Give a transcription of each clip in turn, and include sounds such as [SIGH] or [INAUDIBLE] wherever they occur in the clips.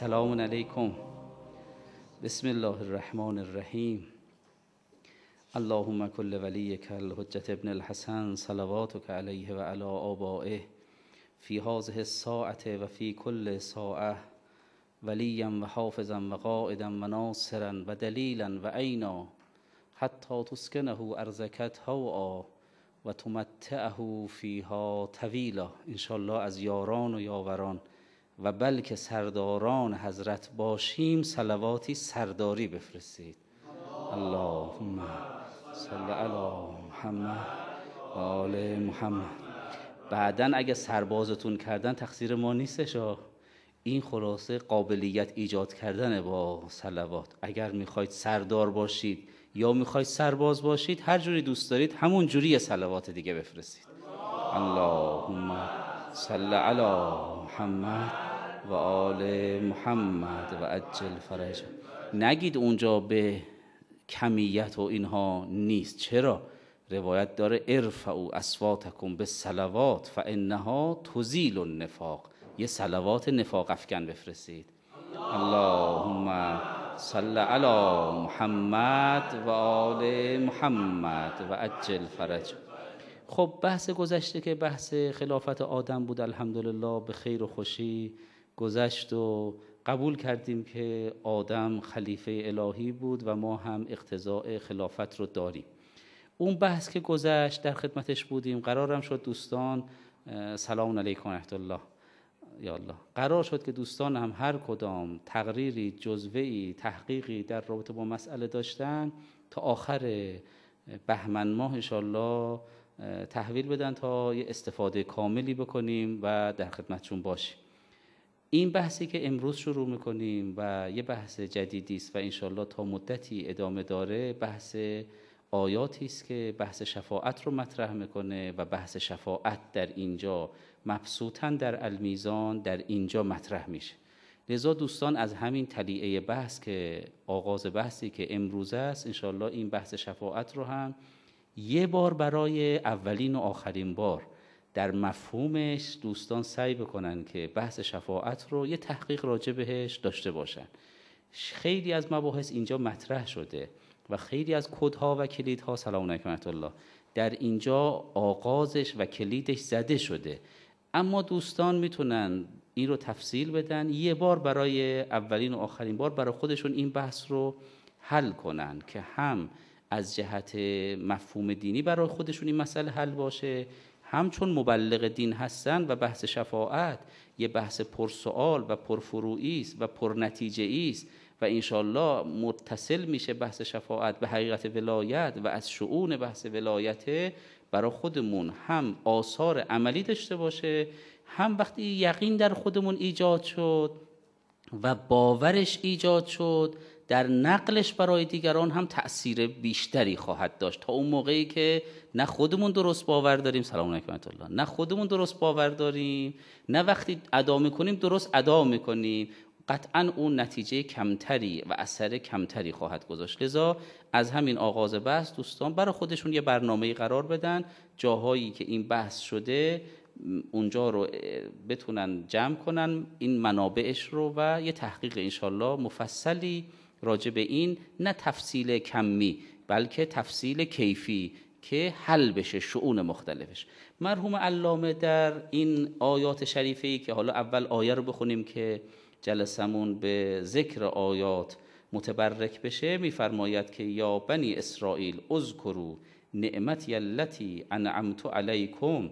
سلام علیکم. بسم الله الرحمن الرحیم. اللهم كل وليك الحجة ابن الحسن صلواتك عليه وعلى آبائه في هذه الساعة وفي كل ساعة وليا وحافظا وقائدا وناصرا ودليلا وعينا حتى تسكنه أرزكت هوعا و تمتعه فیها طویلا. انشالله از یاران و یاوران و بلکه سرداران حضرت باشیم سلواتی سرداری بفرستید. اللهم صل علی محمد و آل محمد. بعدا اگه سربازتون کردن تقصیر ما نیستش این خلاصه قابلیت ایجاد کردن با سلوات اگر می‌خواید سردار باشید یا می‌خواید سرباز باشید هر جوری دوست دارید همون جوری سلوات دیگه بفرستید. اللهم صل علی محمد و آل محمد و عجل فرج. نگید اونجا به کمیت و اینها نیست. چرا؟ روایت داره ارفعوا اصواتکم به سلوات فانها تزیل النفاق. یه سلوات نفاق افکن بفرستید. اللهم صل علی محمد و آل محمد و عجل فرج. خب بحث گذشته که بحث خلافت آدم بود الحمدلله به خیر و خوشی. گذشت و قبول کردیم که آدم خلیفه الهی بود و ما هم اقتضاء خلافت رو داریم. اون بحث که گذشت در خدمتش بودیم قرارم شد دوستان سلام علیکم و الله یا الله. قرار شد که دوستان هم هر کدام تقریری جزوهی تحقیقی در رابطه با مسئله داشتن تا آخر بهمن ماه انشالله تحویل بدن تا یه استفاده کاملی بکنیم و در خدمتشون باشیم. این بحثی که امروز شروع می‌کنیم و یه بحث جدیدی است و انشالله تا مدتی ادامه داره بحث آیاتی است که بحث شفاعت رو مطرح می‌کنه و بحث شفاعت در اینجا مبسوطا در المیزان در اینجا مطرح میشه. لذا دوستان از همین تلیعه بحث که آغاز بحثی که امروز است انشالله این بحث شفاعت رو هم یه بار برای اولین و آخرین بار در مفهومش دوستان سعی بکنن که بحث شفاعت رو یه تحقیق راجع بهش داشته باشن. خیلی از مباحث اینجا مطرح شده و خیلی از کدها و کلیدها سلام علیکم الله در اینجا آغازش و کلیدش زده شده. اما دوستان می‌تونن این رو تفصیل بدن یه بار برای اولین و آخرین بار برای خودشون این بحث رو حل کنن که هم از جهت مفهوم دینی برای خودشون این مسئله حل باشه هم چون مبلغ دین هستن و بحث شفاعت یه بحث پرسوال و پرفروعی است و پرنتیجه است و انشالله متصل میشه بحث شفاعت به حقیقت ولایت و از شعون بحث ولایت برای خودمون. هم آثار عملی داشته باشه هم وقتی یقین در خودمون ایجاد شد و باورش ایجاد شد در نقلش برای دیگران هم تأثیر بیشتری خواهد داشت. تا اون موقعی که نه خودمون درست باور داریم سلام علیکم الله نه خودمون درست باور داریم نه وقتی ادا می‌کنیم درست ادا می‌کنیم. قطعا اون نتیجه کمتری و اثر کمتری خواهد گذاشت. لذا از همین آغاز بحث دوستان برای خودشون یه برنامه قرار بدن. جاهایی که این بحث شده اونجا رو بتونن جمع کنن. این منابعش رو و یه تحقیق انشالله مفصلی راجع به این نه تفصیل کمی بلکه تفصیل کیفی که حل بشه شعون مختلفش. مرحوم علامه در این آیات شریفه که حالا اول آیه رو بخونیم که جلسمون به ذکر آیات متبرک بشه میفرماید که یا بنی اسرائیل اذکروا نعمتی التي انعمت علیکم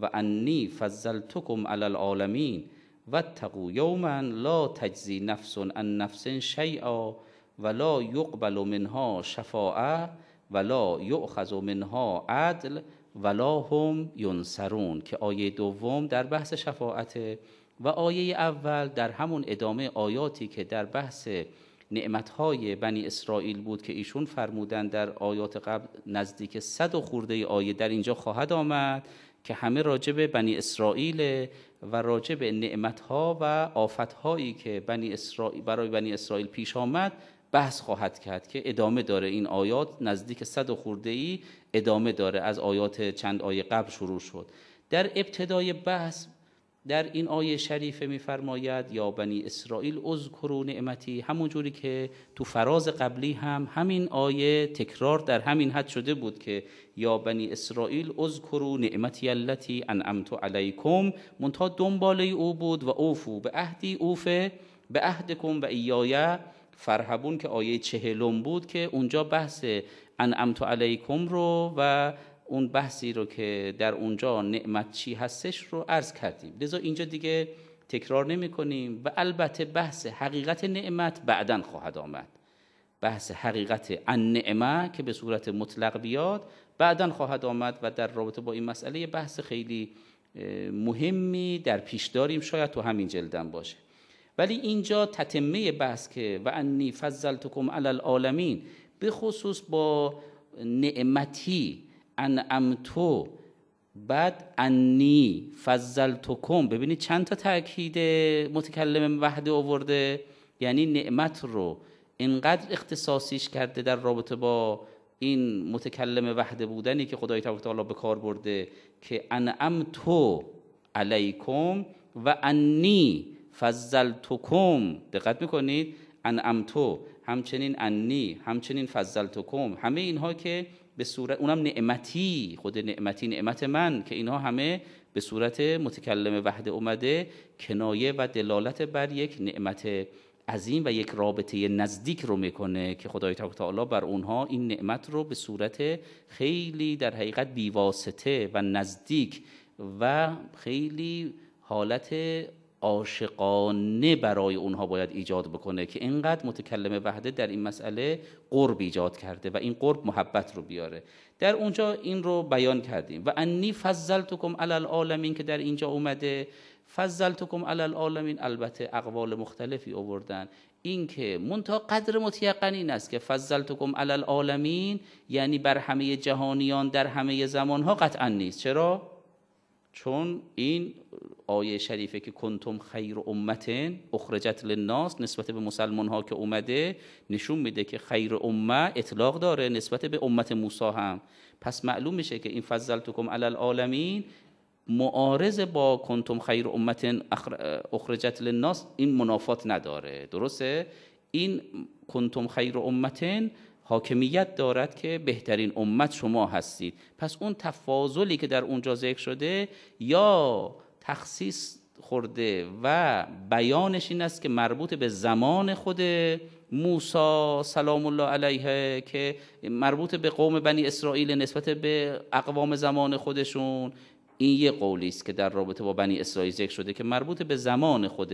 و انی فضلتکم علی العالمین واتقوا یوما لا تجزی نفس عن نفس شیئا ولا یقبل منها شفاعه ولا یؤخذ منها عدل ولا هم ینصرون که آیه دوم در بحث شفاعت و آیه اول در همون ادامه آیاتی که در بحث نعمتهای بنی اسرائیل بود که ایشون فرمودن در آیات قبل نزدیک صد و خورده آیه در اینجا خواهد آمد که همه راجب بنی اسرائیل و راجب نعمتها و آفتهایی که بنی اسرائیل برای بنی اسرائیل پیش آمد بحث خواهد کرد که ادامه داره این آیات. نزدیک صد و خورده ای ادامه داره از آیات چند آیه قبل شروع شد. در ابتدای بحث در این آیه شریفه میفرماید یا بنی اسرائیل اذکروا نعمتی. همون جوری که تو فراز قبلی هم همین آیه تکرار در همین حد شده بود که یا بنی اسرائیل اذکروا نعمتی التي انعمت علیکم. منتها دنباله او بود و اوفو به عهدی اوفه به عهدکم و ایایه فرهبون که آیه چهلم بود که اونجا بحث انعمت علیکم رو و اون بحثی رو که در اونجا نعمت چی هستش رو عرض کردیم. لذا اینجا دیگه تکرار نمی کنیم و البته بحث حقیقت نعمت بعدا خواهد آمد. بحث حقیقت النعمه که به صورت مطلق بیاد بعدا خواهد آمد و در رابطه با این مسئله بحث خیلی مهمی در پیش داریم. شاید تو همین جلدن باشه. ولی اینجا تتمه بحث که و انی فضلتکم علی العالمین به خصوص با نعمتی انعمتو بعد انی فضلتکم ببینید چند تا تاکید متکلم وحده آورده یعنی نعمت رو اینقدر اختصاصیش کرده در رابطه با این متکلم وحده بودنی که خدای تعالی به کار برده که انعمتو علیکم و انی فضلتکم. دقت می‌کنید؟ انعمتو. همچنین انی همچنین فضلتکم. همه اینها که به صورت اونم نعمتی. خود نعمتی نعمت من. که اینها همه به صورت متکلم وحده اومده کنایه و دلالت بر یک نعمت عظیم و یک رابطه نزدیک رو می‌کنه که خدای تعالی بر اونها این نعمت رو به صورت خیلی در حقیقت بیواسطه و نزدیک و خیلی حالت عاشقانه برای اونها باید ایجاد بکنه که اینقدر متکلم وحده در این مسئله قرب ایجاد کرده و این قرب محبت رو بیاره. در اونجا این رو بیان کردیم. و انی فضلتکم علی العالمین که در اینجا اومده فضلتکم علی العالمین البته اقوال مختلفی آوردن. این که منتها قدر متیقن این است که فضلتکم علی العالمین یعنی بر همه جهانیان در همه زمانها قطعا نیست. چرا؟ چون این آیه شریفه که کنتم خیر امت اخرجت للناس نسبت به مسلمان ها که اومده نشون میده که خیر امه اطلاق داره نسبت به امت موسی هم. پس معلوم میشه که این فضلتکم علی العالمین معارض با کنتم خیر امت اخرجت للناس این منافات نداره. درسته؟ این کنتم خیر امتن حاکمیت دارد که بهترین امت شما هستید. پس اون تفاضلی که در اونجا ذکر شده یا تخصیص خورده و بیانش این است که مربوط به زمان خود موسی سلام الله علیه که مربوط به قوم بنی اسرائیل نسبت به اقوام زمان خودشون این یه قولی است که در رابطه با بنی اسرائیل ذکر شده که مربوط به زمان خود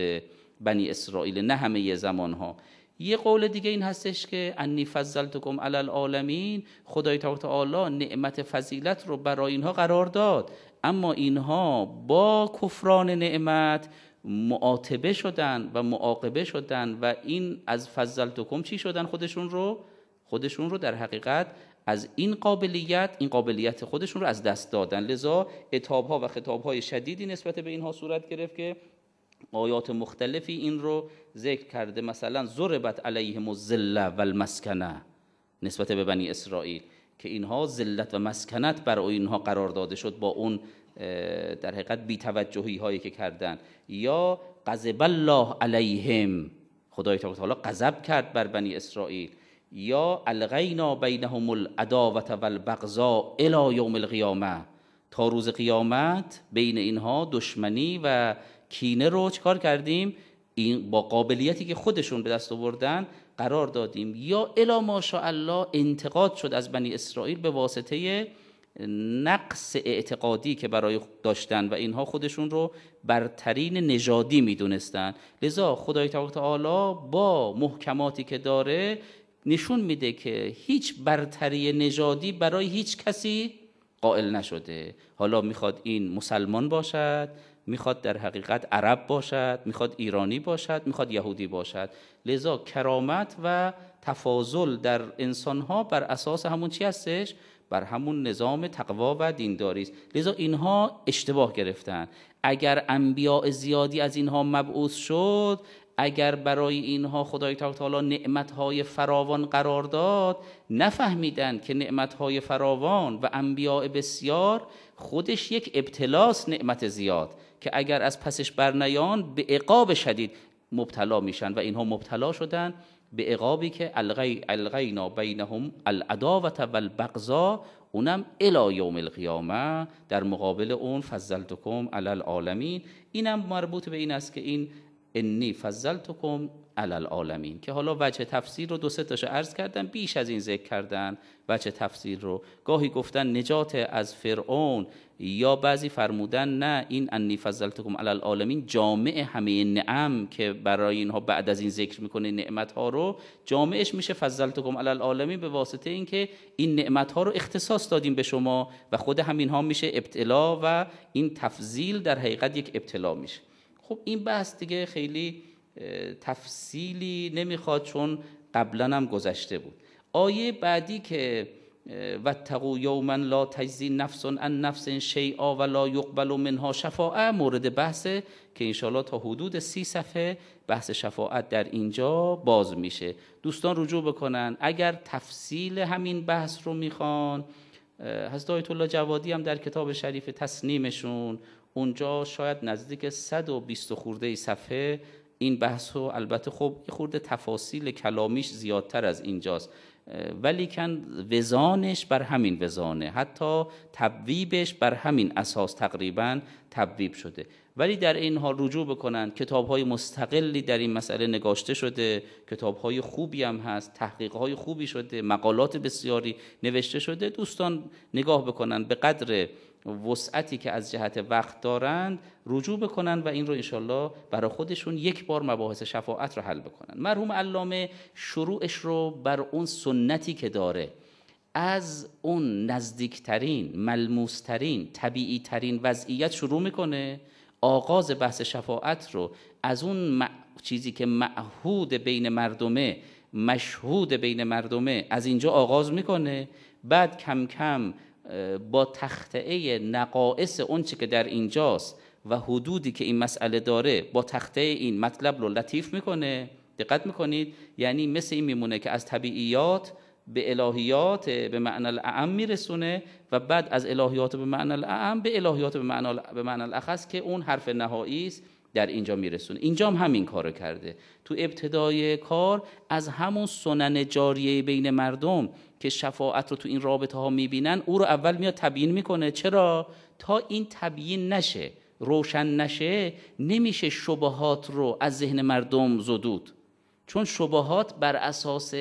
بنی اسرائیل نه همه زمان ها یه قول دیگه این هستش که انی فضلتکم علی العالمین خدای تعالی نعمت فضیلت رو برای اینها قرار داد. اما اینها با کفران نعمت معاتبه شدن و معاقبه شدن و این از فضلتکم چی شدن خودشون رو؟ خودشون رو در حقیقت از این قابلیت این قابلیت خودشون رو از دست دادن. لذا اتاب ها و خطاب های شدیدی نسبت به اینها صورت گرفت که آیات مختلفی این رو ذکر کرده. مثلا ضربت علیهم الذله و المسکنه نسبت به بنی اسرائیل که اینها ذلت و مسکنت بر اینها قرار داده شد با اون در حقیقت بیتوجهی هایی که کردن. یا غضب الله علیهم خدای تعالی غضب کرد بر بنی اسرائیل. یا الغینا بینهم العداوه والبغضاء الى یوم القیامه تا روز قیامت بین اینها دشمنی و کینه رو چکار کردیم؟ این با قابلیتی که خودشون به دست آوردن قرار دادیم. یا الا ماشاءالله انتقاد شد از بنی اسرائیل به واسطه نقص اعتقادی که برای داشتن و اینها خودشون رو برترین نژادی می‌دونستن. لذا خدای تعالی با محکماتی که داره نشون میده که هیچ برتری نژادی برای هیچ کسی قائل نشده. حالا می‌خواد این مسلمان باشد می‌خواد در حقیقت عرب باشد می‌خواد ایرانی باشد می‌خواد یهودی باشد. لذا کرامت و تفاضل در انسانها بر اساس همون چی هستش؟ بر همون نظام تقوا و دینداری است. لذا اینها اشتباه گرفتن. اگر انبیاء زیادی از اینها مبعوث شد اگر برای اینها خدای تعالی نعمتهای فراوان قرار داد نفهمیدن که نعمتهای فراوان و انبیاء بسیار خودش یک ابتلاس نعمت زیاد که اگر از پسش برنیان به عقاب شدید مبتلا میشن و اینها مبتلا شدن به عقابی که الغینا بینهم العداوت و البغضا اونم الی یوم القیامه در مقابل اون فضلتکم علی العالمین. اینم مربوط به این است که این انی فضلتکم علی العالمین که حالا وجه تفسیر رو دو سه تاشو عرض کردن بیش از این ذکر کردن وجه تفسیر رو. گاهی گفتن نجات از فرعون یا بعضی فرمودن نه این انی فضلتکم علی العالمین جامع همه نعم که برای اینها بعد از این ذکر می‌کنه نعمت ها رو. جامعش میشه فضلتکم علی العالمین به واسطه اینکه این نعمت ها رو اختصاص دادیم به شما و خود همین ها میشه ابتلا و این تفضیل در حقیقت یک ابتلا میشه. خب این بحث دیگه خیلی تفصیلی نمی‌خواد چون قبلا هم گذشته بود. آیه بعدی که واتقوا یوما لا تجزی نفس عن نفس شیئا و لا یقبل منها شفاعه مورد بحثه که انشالله تا حدود سی صفحه بحث شفاعت در اینجا باز میشه. دوستان رجوع بکنن. اگر تفصیل همین بحث رو می‌خوان حضرت آیت الله جوادی هم در کتاب شریف تصنیمشون اونجا شاید نزدیک 120 خورده صفحه این بحث رو البته خب خورده تفاصیل کلامیش زیادتر از اینجاست. ولی کن وزانش بر همین وزانه حتی تبویبش بر همین اساس تقریبا تبویب شده. ولی در این حال رجوع بکنن کتاب های مستقلی در این مسئله نگاشته شده کتاب های خوبی هم هست تحقیق های خوبی شده مقالات بسیاری نوشته شده. دوستان نگاه بکنن به قدر وسعتی که از جهت وقت دارند رجوع بکنن و این رو انشالله برای خودشون یک بار مباحث شفاعت رو حل بکنن. مرحوم علامه شروعش رو بر اون سنتی که داره از اون نزدیکترین ملموسترین طبیعی ترین وضعیت شروع می‌کنه آغاز بحث شفاعت رو از اون چیزی که معهود بین مردمه مشهود بین مردمه از اینجا آغاز می‌کنه. بعد کم کم با تخته نقائص اونچه که در اینجاست و حدودی که این مسئله داره با تخته این مطلب رو لطیف می‌کنه؟ دقت می‌کنید؟ یعنی مثل این میمونه که از طبیعیات به الهیات به معنی الاعم میرسونه و بعد از الهیات به معنی الاعم به الهیات به معنی به معنی الاخص که اون حرف نهایی است در اینجا میرسونه. اینجا هم همین کارو کرده. تو ابتدای کار از همون سنن جاریه بین مردم که شفاعت رو تو این رابطه ها می‌بینن او رو اول میاد تبیین می‌کنه. چرا؟ تا این تبیین نشه روشن نشه نمیشه شبهات رو از ذهن مردم زدود. چون شبهات بر اساس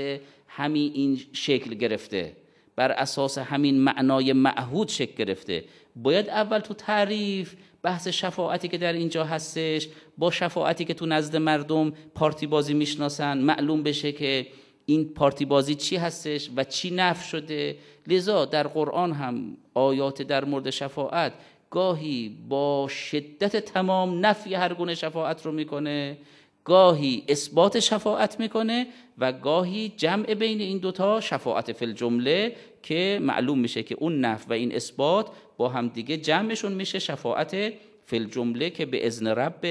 همین این شکل گرفته بر اساس همین معنای معهود شکل گرفته. باید اول تو تعریف بحث شفاعتی که در اینجا هستش با شفاعتی که تو نزد مردم پارتی بازی می‌شناسن معلوم بشه که این پارتی بازی چی هستش و چی نف شده؟ لذا در قرآن هم آیات در مورد شفاعت گاهی با شدت تمام نفی هر گونه شفاعت رو می‌کنه گاهی اثبات شفاعت می‌کنه و گاهی جمع بین این دوتا شفاعت فی الجمله که معلوم میشه که اون نف و این اثبات با هم دیگه جمعشون میشه شفاعت فی الجمله که به اذن رب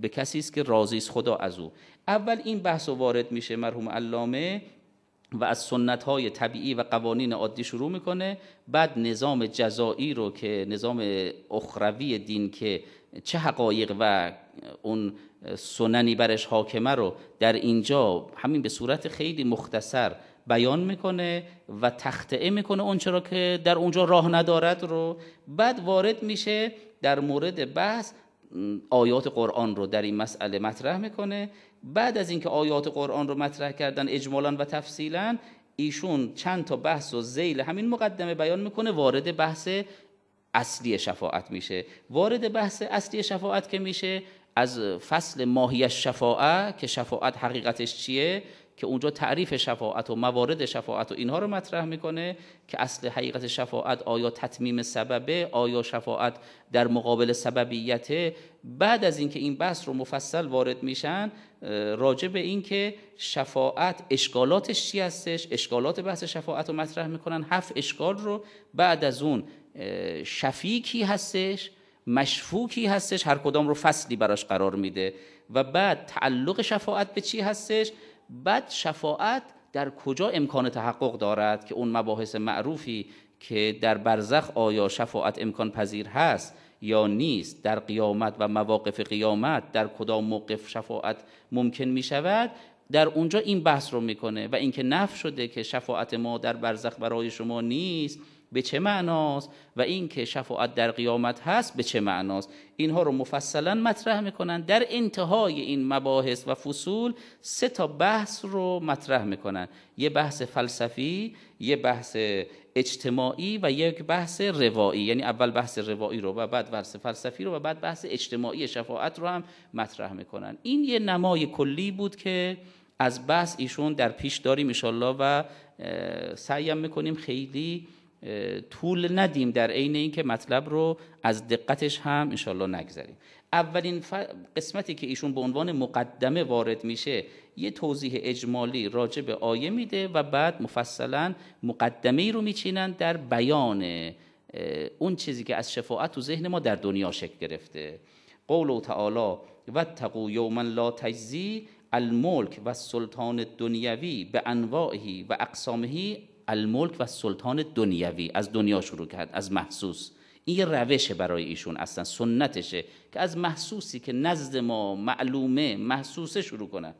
به کسی است که راضی است خدا از او. اول این بحث وارد میشه مرحوم علامه و از سنت های طبیعی و قوانین عادی شروع می‌کنه. بعد نظام جزایی رو که نظام اخروی دین که چه حقایق و اون سننی برش حاکمه رو در اینجا همین به صورت خیلی مختصر بیان می‌کنه و تخته می‌کنه اون چرا که در اونجا راه ندارد رو. بعد وارد میشه در مورد بحث آیات قرآن رو در این مسئله مطرح می‌کنه. بعد از اینکه آیات قرآن رو مطرح کردن اجمالا و تفصیلا ایشون چند تا بحث و زیل همین مقدمه بیان می‌کنه وارد بحث اصلی شفاعت میشه. وارد بحث اصلی شفاعت که میشه از فصل ماهی شفاعت که شفاعت حقیقتش چیه؟ که اونجا تعریف شفاعت و موارد شفاعت و اینها رو مطرح می‌کنه که اصل حقیقت شفاعت آیا تطمیم سببه آیا شفاعت در مقابل سببیته. بعد از اینکه این بحث رو مفصل وارد میشن راجع به اینکه شفاعت اشکالاتش چی هستش؟ اشکالات بحث شفاعت رو مطرح می‌کنن. هفت اشکال رو بعد از اون شفیکی هستش مشفوکی هستش هر کدام رو فصلی براش قرار میده. و بعد تعلق شفاعت به چی هستش؟ بعد شفاعت در کجا امکان تحقق دارد که اون مباحث معروفی که در برزخ آیا شفاعت امکان پذیر هست یا نیست در قیامت و مواقف قیامت در کدام موقف شفاعت ممکن می شود؟ در اونجا این بحث رو می‌کنه و اینکه نف شده که شفاعت ما در برزخ برای شما نیست به چه معناست و اینکه شفاعت در قیامت هست به چه معناست؟ اینها رو مفصلا مطرح می‌کنن. در انتهای این مباحث و فصول سه تا بحث رو مطرح می‌کنن. یه بحث فلسفی یه بحث اجتماعی و یک بحث روایی. یعنی اول بحث روایی رو و بعد بحث فلسفی رو و بعد بحث اجتماعی شفاعت رو هم مطرح می‌کنن. این یه نمای کلی بود که از بحث ایشون در پیش داریم انشالله و سعیم می‌کنیم. خیلی طول ندیم در عین اینکه مطلب رو از دقتش هم انشالله نگذریم اولین قسمتی که ایشون به عنوان مقدمه وارد میشه یه توضیح اجمالی راجع به آیه میده و بعد مفصلا مقدمه ای رو میچینن در بیان اون چیزی که از شفاعت تو ذهن ما در دنیا شکل گرفته. قول و تعالی و تقو یوما لا تجزی الملک و سلطان دنیوی به انواعی و اقسامهی الملک و سلطان دنیوی از دنیا شروع کرد از محسوس. این یه روشه برای ایشون اصلا سنتشه که از محسوسی که نزد ما معلومه محسوسه شروع کنه.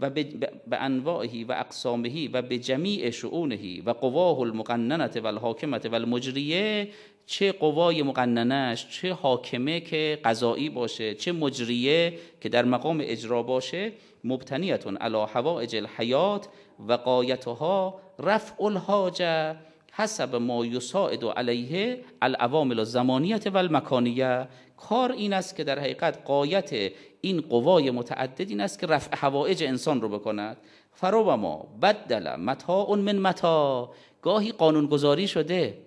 و به انواعی و اقسامهی و به جمیع شعونهی و قواه المقننت و الحاکمت و المجریه چه قوای مقننش چه حاکمه که قضایی باشه چه مجریه که در مقام اجرا باشه مبتنیتون علی حوائج الحیات و قایتها رفع الحاجه حسب ما یساعد علیه العوامل الزمانیت و المکانیه کار این است که در حقیقت قایت این قوای متعدد این است که رفع حوائج انسان رو بکند. فرو ما. بدل متاع من متا. گاهی قانونگذاری شده.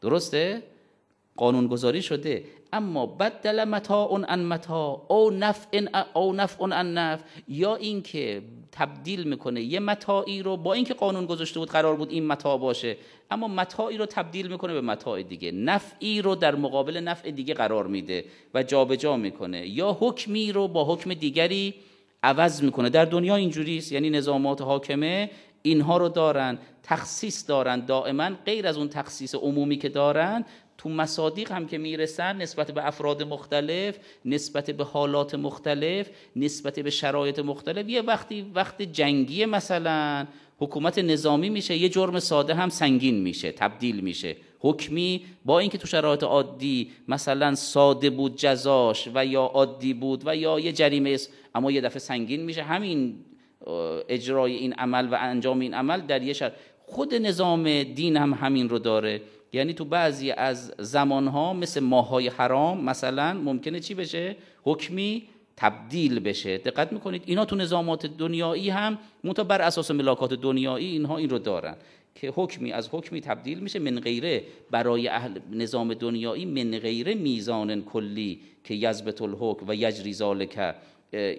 درسته؟ قانونگذاری شده. اما بدل متاع ان متاع او نفع او نفع ان نفع. یا اینکه تبدیل می‌کنه. یه متاعی رو با اینکه قانون گذاشته بود قرار بود این متاع باشه اما متاعی رو تبدیل می‌کنه به متاع دیگه. نفعی رو در مقابل نفع دیگه قرار میده و جابجا جا می‌کنه. یا حکمی رو با حکم دیگری عوض می‌کنه. در دنیا اینجوری است یعنی نظامات حاکمه اینها رو دارن تخصیص دارن دائما غیر از اون تخصیص عمومی که دارن تو مصادیق هم که می‌رسن نسبت به افراد مختلف نسبت به حالات مختلف نسبت به شرایط مختلف یه وقتی وقت جنگی مثلا حکومت نظامی میشه یه جرم ساده هم سنگین میشه تبدیل میشه. حکمی با اینکه تو شرایط عادی مثلا ساده بود جزاش و یا عادی بود و یا یه جریمه اما یه دفعه سنگین میشه همین اجرای این عمل و انجام این عمل در یه شر خود نظام دین هم همین رو داره. یعنی تو بعضی از زمانها مثل ماهای حرام مثلا ممکنه چی بشه؟ حکمی تبدیل بشه. دقت می‌کنید؟ اینا تو نظامات دنیایی هم منتها بر اساس ملاکات دنیایی اینها این رو دارن که حکمی از حکمی تبدیل میشه. من غیره. برای اهل نظام دنیایی من غیره میزان کلی که یزبت الحکم و یجری ذالک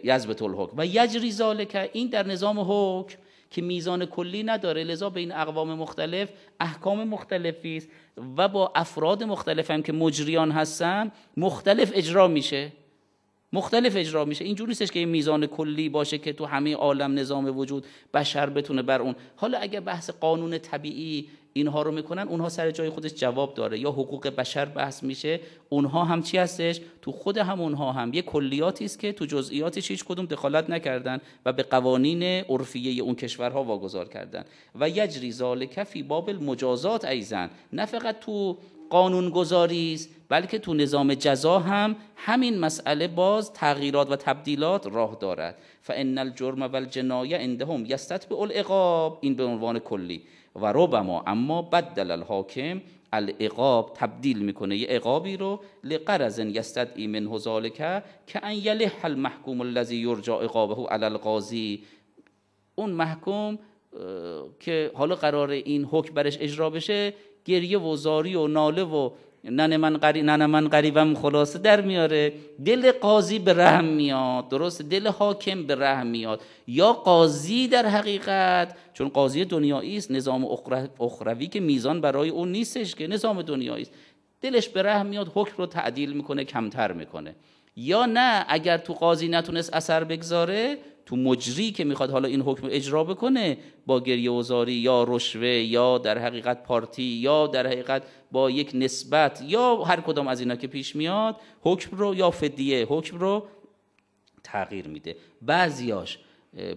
یزبت الحکم و یجری ذالک. این در نظام حکم که میزان کلی نداره. لذا بین اقوام مختلف احکام مختلفی است و با افراد مختلف که مجریان هستن مختلف اجرا میشه. مختلف اجرا میشه. اینجوری نیستش که این میزان کلی باشه که تو همه عالم نظام وجود بشر بتونه بر اون. حالا اگر بحث قانون طبیعی اینها رو می‌کنن اونها سر جای خودش جواب داره. یا حقوق بشر بحث میشه اونها هم چی هستش؟ تو خود هم اونها هم. یه کلیاتی است که تو جزئیاتش هیچ کدوم دخالت نکردن و به قوانین عرفیه اون کشورها واگذار کردن. و یجری ذالک فی باب المجازات ایزن نه فقط تو قانون گذاری است بلکه تو نظام جزا هم همین مسئله باز تغییرات و تبدیلات راه دارد. فان الجرم و الجنایه عندهم یستتبع العقاب. این به عنوان کلی. و ربما اما بدل الحاکم العقاب تبدیل می‌کنه. یه عقابی رو لقرز یستدعی منه ذالک که ان یلح المحکوم الذی یرجع عقابه علی القاضی. اون محکوم که حالا قرار این حکم برش اجرا بشه گریه و زاری و ناله و نن من قریب نن من قریبم خلاصه در میاره. دل قاضی به رحم میاد. درست دل حاکم به رحم میاد. یا قاضی در حقیقت چون قاضی دنیایی است نظام اخروی که میزان برای اون نیستش که نظام دنیایی است. دلش به رحم میاد حکم رو تعدیل می‌کنه کمتر می‌کنه. یا نه اگر تو قاضی نتونست اثر بگذاره تو مجری که می‌خواد حالا این حکم اجرا بکنه با گریه وزاری یا رشوه یا در حقیقت پارتی یا در حقیقت با یک نسبت یا هر کدام از اینا که پیش میاد حکم رو یا فدیه حکم رو تغییر میده. بعضیاش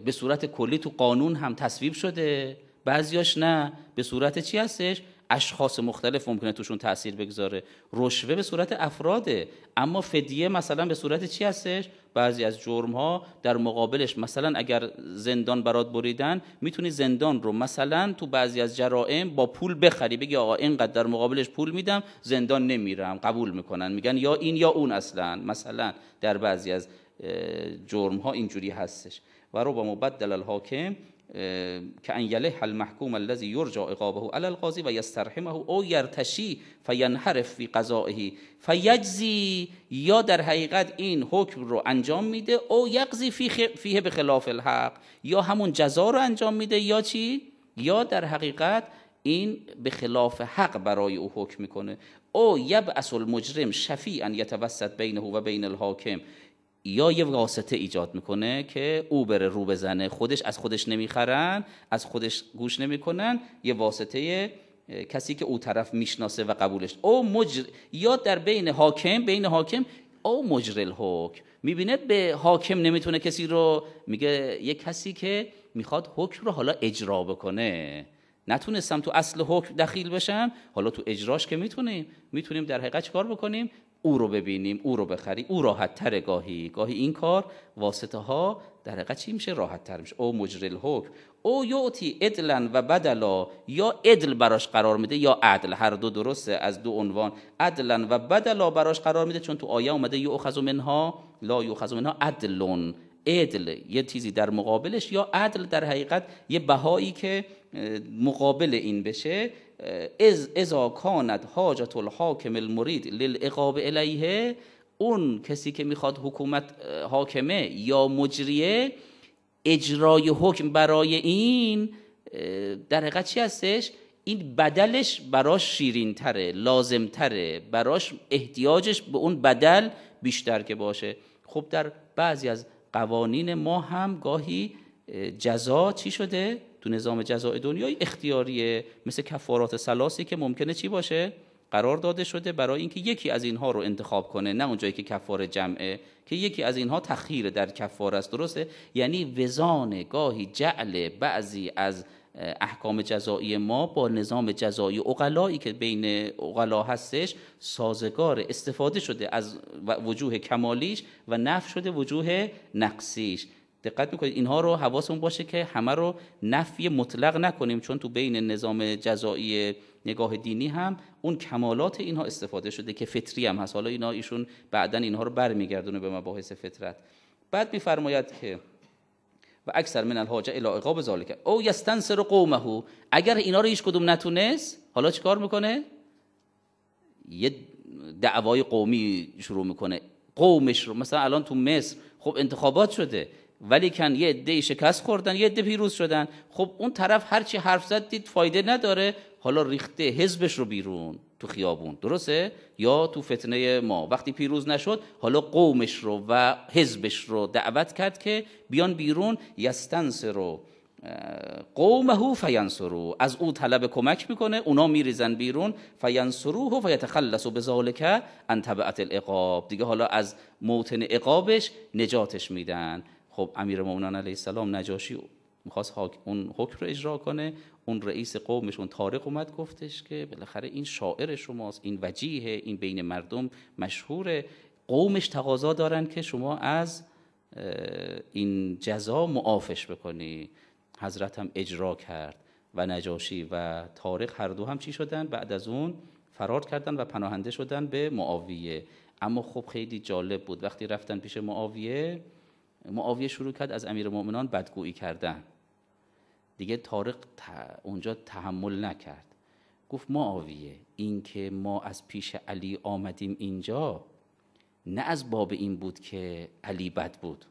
به صورت کلی تو قانون هم تصویب شده بعضیاش نه. به صورت چی هستش؟ اشخاص مختلف ممکنه توشون تاثیر بگذاره. رشوه به صورت افراده. اما فدیه مثلا به صورت چی هستش؟ بعضی از جرم ها در مقابلش مثلا اگر زندان برات بریدن می‌تونی زندان رو مثلا تو بعضی از جرائم با پول بخری. بگی آقا اینقدر در مقابلش پول میدم زندان نمیرم. قبول می‌کنن. میگن یا این یا اون اصلا. مثلا در بعضی از جرم ها اینجوری هستش. و رو با مبدل الحاکم که ان یله المحکوم الذي یرجع عقابه علی القاضی و یسترحمه او یرتشی فینحرف فی قضائه فیجزی یا در حقیقت این حکم رو انجام میده او یقضی فیه به خلاف الحق یا همون جزا رو انجام میده یا چی؟ یا در حقیقت این به خلاف حق برای او حکم می‌کنه. او یبعث المجرم شفیعا یتوسط بینه و بین الحاکم. یا یه واسطه ایجاد می‌کنه که او بره رو بزنه. خودش از خودش نمی‌خرن از خودش گوش نمی‌کنن. یه واسطه کسی که او طرف می‌شناسه و قبولش. او مجر... یا در بین حاکم بین حاکم او مجرل حکم می‌بینه به حاکم نمی‌تونه کسی رو میگه یه کسی که می‌خواد حکم رو حالا اجرا بکنه. نتونستم تو اصل حکم دخیل بشم حالا تو اجراش که می‌تونیم. می‌تونیم در حقیقت چیکار بکنیم؟ او رو ببینیم او رو بخریم. او راحت تر گاهی. گاهی این کار واسطه ها در حقیقت چی میشه؟ راحت تر میشه. او مجرل حکم. او یعطی ادلا و بدلا یا ادل براش قرار میده یا عدل. هر دو درسته از دو عنوان. عدلا و بدلا براش قرار میده چون تو آیه اومده یؤخذ منها لا یؤخذ منها عدلون عدل یه چیزی در مقابلش یا عدل در حقیقت یه بهایی که مقابل این بشه. از کانت حاجت الحاکم المرید للعقاب الیه اون کسی که می‌خواد حکومت حاکمه یا مجریه اجرای حکم برای این در حقیقت چی هستش؟ این بدلش براش شیرین تره لازم تره براش احتیاجش به اون بدل بیشتر که باشه. خب در بعضی از قوانین ما هم گاهی جزا چی شده؟ تو نظام جزای دنیای اختیاریه مثل کفارات سلاسی که ممکنه چی باشه؟ قرار داده شده برای اینکه یکی از اینها رو انتخاب کنه نه اونجایی که کفاره جمعه که یکی از اینها تخییر در کفاره است درسته؟ یعنی وزان گاهی جعل بعضی از احکام جزایی ما با نظام جزایی اقلایی که بین اقلا هستش سازگار استفاده شده از وجوه کمالیش و نف شده وجوه نقصیش. دقت می‌کنید. اینها رو حواسمون باشه که همه رو نفی مطلق نکنیم چون تو بین نظام جزایی نگاه دینی هم اون کمالات اینها استفاده شده که فطری هم هست. حالا اینا ایشون بعدا اینها رو برمیگردونه به مباحث فطرت. بعد میفرماید که و اکثر من الحاجه الی عقاب ذالک او یستنصر قومه اگر اینا رو هیچ کدوم نتونست حالا چیکار می‌کنه؟ یه دعوای قومی شروع می‌کنه. قومش رو. مثلا الان تو مصر خب انتخابات شده. ولی کن یه عده شکست خوردن یه عده پیروز شدن. خب اون طرف هرچی حرف زد دید فایده نداره. حالا ریخته حزبش رو بیرون تو خیابون. درسته؟ یا تو فتنه ما. وقتی پیروز نشد حالا قومش رو و حزبش رو دعوت کرد که بیان بیرون. رو قومه فینصرو از او طلب کمک می‌کنه اونا میریزن بیرون. فینصروه فیتخلص بذالک ان تبعت العقاب. دیگه حالا از موتن عقابش نجاتش میدن. خب امیر مومنان علیه السلام نجاشی می‌خواست اون حکم رو اجرا کنه. اون رئیس قومش اون طارق اومد گفتش که بالاخره این شاعر شماست این وجیه این بین مردم مشهور قومش تقاضا دارن که شما از این جزا معافش بکنی. حضرت هم اجرا کرد و نجاشی و طارق هر دو هم چی شدن؟ بعد از اون فرار کردن و پناهنده شدن به معاویه. اما خب خیلی جالب بود. وقتی رفتن پیش معاویه معاویه شروع کرد از امیر مؤمنان بدگویی کردن. دیگه طارق اونجا تحمل نکرد. گفت معاویه این که ما از پیش علی آمدیم اینجا نه از باب این بود که علی بد بود.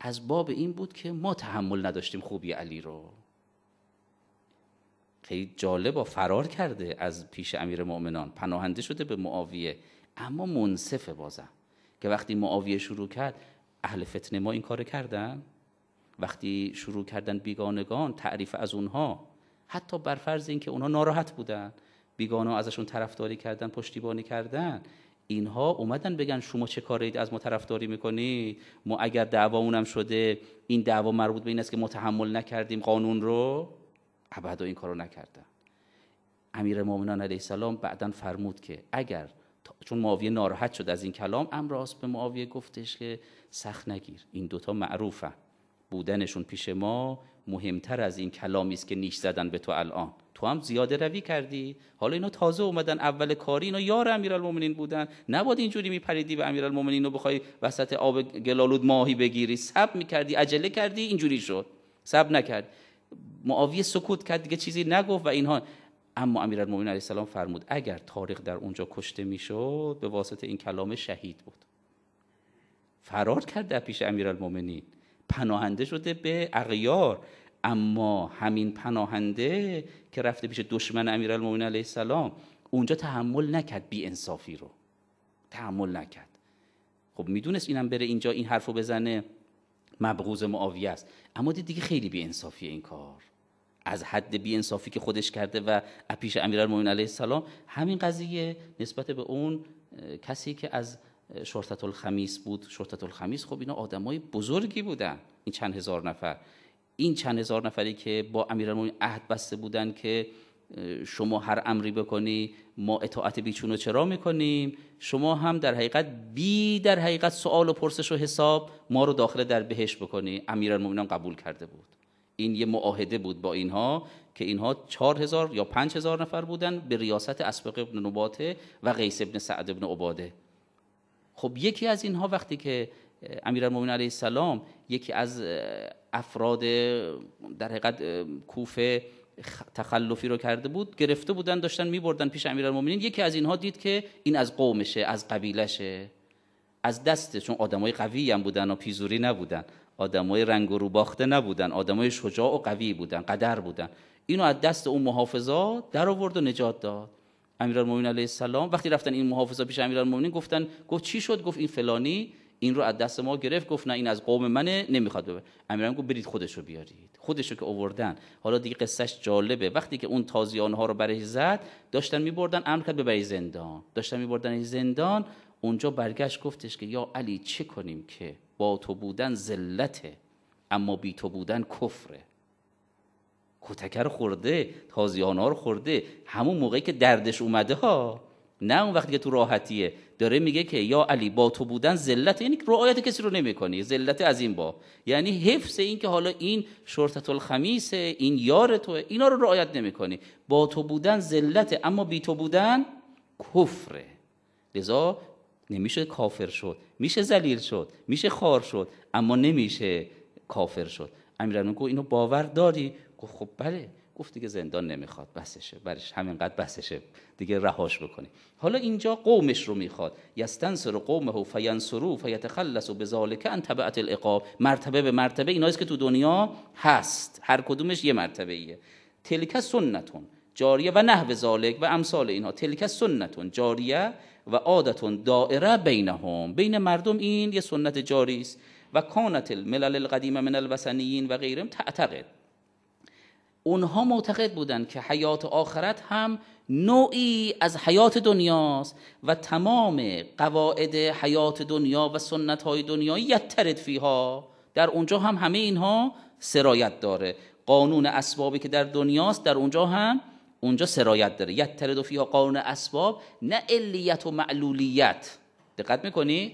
از باب این بود که ما تحمل نداشتیم خوبی علی رو. خیلی جالب و فرار کرده از پیش امیر مؤمنان پناهنده شده به معاویه اما منصفه بازم. که وقتی معاویه شروع کرد اهل فتنه ما این کار کردن. وقتی شروع کردن بیگانگان تعریف از اونها حتی بر فرض اینکه اونها ناراحت بودن بیگانه ازشون طرفداری کردن پشتیبانی کردن اینها اومدن بگن شما چه کاری از ما طرفداری می‌کنی؟ ما اگر دعوامونم شده این دعوا مربوط به این است که متحمل نکردیم قانون رو. ابدا این کارو نکردن. امیر مومنان علیه السلام بعدا فرمود که اگر چون معاویه ناراحت شد از این کلام امراس به معاویه گفتش که سخت نگیر. این دوتا معروفن. بودنشون پیش ما مهمتر از این کلامی است که نیش زدن به تو الان. تو هم زیاده روی کردی. حالا اینا تازه اومدن اول کاری اینا یار امیرالمومنین بودن. نباید اینجوری میپریدی به امیرالمومنین رو بخوای وسط آب گلالود ماهی بگیری. سب می‌کردی عجله کردی اینجوری شد. سب نکرد. معاویه سکوت کرد دیگه چیزی نگفت و اینها اما امیرالمومنین علیه السلام فرمود اگر تاریخ در اونجا کشته می‌شد به واسطه این کلام شهید بود. فرار کرد در پیش امیرالمومنین. پناهنده شده به اغیار. اما همین پناهنده که رفته پیش دشمن امیرالمومنین علیه السلام اونجا تحمل نکرد بی انصافی رو. تحمل نکرد. خب می‌دونست اینم بره اینجا این حرفو بزنه؟ مبغوز معاویه است. اما دید دیگه خیلی بی انصافی این کار. از حد بی انصافی که خودش کرده و پیش امیرالمومنین علیه السلام همین قضیه نسبت به اون کسی که از شرطت الخمیس بود. شرطت الخمیس خب اینا آدمای بزرگی بودن. این چند هزار نفر. این چند هزار نفری که با امیرالمومنین عهد بسته بودن که شما هر امری بکنی ما اطاعت بیچون چرا می‌کنیم؟ شما هم در حقیقت بی در حقیقت سوال و پرسش و حساب ما رو داخل در بهش بکنی. امیرالمومنین قبول کرده بود. این یه معاهده بود با اینها که اینها چهار هزار یا پنج هزار نفر بودن به ریاست اسبق ابن نباته و قیس ابن سعد ابن عباده. خب یکی از اینها وقتی که امیرالمومنین علیه السلام یکی از افراد در حقیقت کوفه تخلفی رو کرده بود گرفته بودن داشتن میبردن پیش امیرالمومنین. یکی از اینها دید که این از قومشه از قبیلشه از دسته چون آدمای قوی هم بودن و پیزوری نبودن. آدمای رنگ و روباخته نبودن آدمای شجاع و قوی بودن قدر بودن. اینو از دست اون محافظات در آورد و نجات داد. امیرالمومنین علیه السلام وقتی رفتن این محافظا پیش امیرالمومنین گفتن گفت چی شد؟ گفت این فلانی این رو از دست ما گرفت گفت نه این از قوم منه نمی‌خواد ببر امیران گفت برید خودشو بیارید خودشو که آوردن حالا دیگه قصهش جالبه. وقتی که اون تازیان ها رو برای زد داشتن میبردن امر کرد ببری زندان. داشتن میبردن زندان اونجا برگشت گفتش که یا علی چه کنیم که؟ با تو بودن ذلته اما بی تو بودن کفره. کتکر خورده تازیان ها رو خورده همون موقعی که دردش اومده ها. نه اون وقتی که تو راحتیه. داره میگه که یا علی با تو بودن ذلت یعنی رعایت کسی رو نمی‌کنی ذلت از این با. یعنی حفظ این که حالا این شرطت الخمیس این یار تو اینا رو رعایت نمی‌کنی. با تو بودن ذلت اما بی تو بودن کفره. لذا نمیشه کافر شد میشه ذلیل شد میشه خار شد اما نمیشه کافر شد. امیرالمومنین گفت اینو باور داری؟ گفت خب بله. گفت دیگه زندان نمی‌خواد بسشه برش همینقدر بسشه دیگه رهاش بکنی حالا اینجا قومش رو می‌خواد. یستنصر قومه فینصرو فیتخلص بذالک ان تبعت العقاب. مرتبه به مرتبه ایناییست که تو دنیا هست. هر کدومش یه مرتبه ایه تلک سنتون. جاریه و نحو ذالک و امثال اینها. تلک سنتون جاریه و عادتون دائره بینهم. بین مردم این یه سنت جاری است. و کانت الملل القدیمه من الوثنیین و غیرهم تعتقد. اونها معتقد بودند که حیات آخرت هم نوعی از حیات دنیاست و تمام قواعد حیات دنیا و سنت های دنیا یترد فیها. در اونجا هم همه اینها سرایت داره. قانون اسبابی که در دنیاست در اونجا هم اونجا سرایت داره. یترد فیها قانون اسباب نه علیت و معلولیت. دقت می‌کنید؟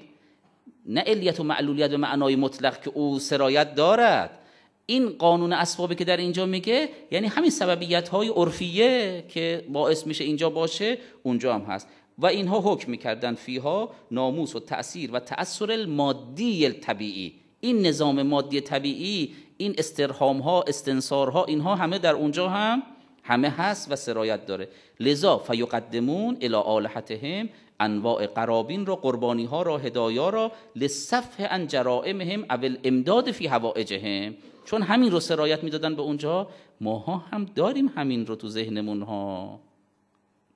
نه علیت و معلولیت به معنای مطلق که او سرایت دارد. این قانون اسبابی که در اینجا میگه یعنی همین سببیت های عرفیه که باعث میشه اینجا باشه اونجا هم هست. و اینها حکم می‌کردن فیها ناموس و تأثیر و تأثیر المادی الطبیعی. این نظام مادی طبیعی این استرهام ها استنصار ها اینها همه در اونجا هم همه هست و سرایت داره. لذا فیقدمون الى آلحتهم انواع قرابین را قربانی ها را هدایا را لصفح ان جرائمهم اول امداد فی حوائجهم. چون همین رو سرایت می‌دادن به اونجا ماها هم داریم همین رو تو ذهنمون ها.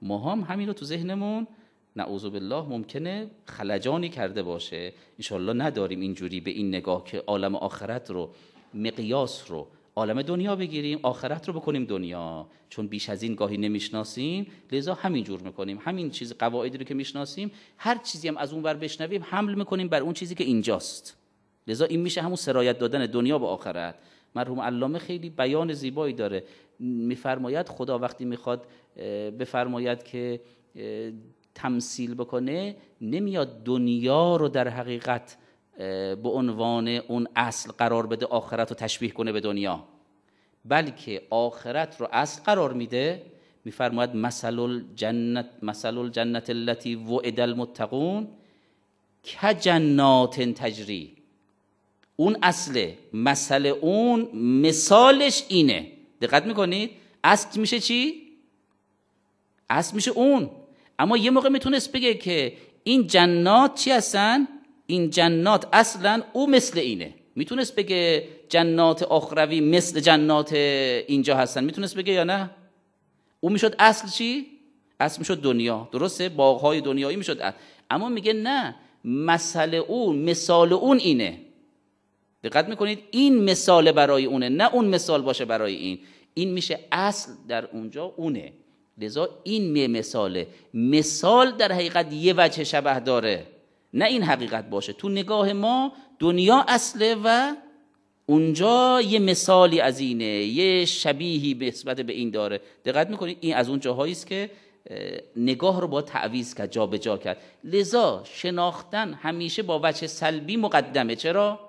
ما هم همین رو تو ذهنمون. نعوذ بالله ممکنه خلجانی کرده باشه. انشالله نداریم اینجوری به این نگاه که عالم آخرت رو مقیاس رو عالم دنیا بگیریم آخرت رو بکنیم دنیا. چون بیش از این گاهی نمی‌شناسیم لذا همین جور می‌کنیم. همین چیز قواعدی رو که می‌شناسیم هر چیزی هم از اون ور بشنویم حمل می‌کنیم بر اون چیزی که اینجاست. لذا این میشه همون سرایت دادن دنیا به آخرت. مرحوم علامه خیلی بیان زیبایی داره. میفرماید خدا وقتی می‌خواد بفرماید که تمثیل بکنه نمیاد دنیا رو در حقیقت به عنوان اون اصل قرار بده آخرت رو تشبیه کنه به دنیا. بلکه آخرت رو اصل قرار میده میفرماید مثل الجنت مثل الجنت التي وعد المتقون جنات تجری. اون اصله مثل اون مثالش اینه. دقت می‌کنید؟ اصل میشه چی؟ اصل میشه اون. اما یه موقع می‌تونست بگه که این جنات چی هستن؟ این جنات اصلا او مثل اینه. می‌تونست بگه جنات اخروی مثل جنات اینجا هستن؟ می‌تونست بگه یا نه؟ او می‌شد اصل چی؟ اصل می‌شد دنیا. درسته؟ باغهای دنیایی می‌شد. اما میگه نه مثل اون مثال اون اینه. دقت می‌کنید؟ این مثال برای اونه نه اون مثال باشه برای این. این میشه اصل در اونجا اونه. لذا این مثاله. مثال در حقیقت یه وجه شبه داره. نه این حقیقت باشه. تو نگاه ما دنیا اصله و اونجا یه مثالی از اینه یه شبیهی نسبت به این داره. دقت می‌کنید؟ این از اون جاهایی است که نگاه رو با تعویز کرد جا به جا کرد. لذا شناختن همیشه با وجه سلبی مقدمه. چرا؟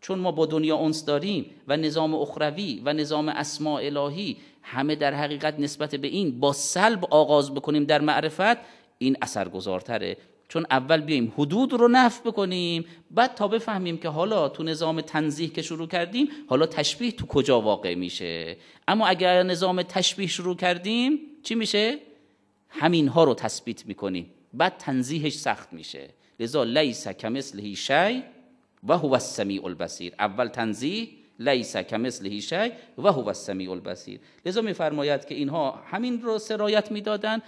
چون ما با دنیا اونس داریم و نظام اخروی و نظام اسماء الهی همه در حقیقت نسبت به این با سلب آغاز بکنیم در معرفت این اثرگذارتره. چون اول بیایم حدود رو نف بکنیم بعد تا بفهمیم که حالا تو نظام تنزیه که شروع کردیم حالا تشبیه تو کجا واقع میشه. اما اگر نظام تشبیه شروع کردیم چی میشه؟ همین ها رو تثبیت می‌کنیم. بعد تنزیهش سخت میشه. لذا لیس کمثله شی و هو السمیع البصیر. اول تنزیه لیس کمثله شی و هو السمیع البصیر. لذا میفرماید که اینها همین رو سرایت می‌دادن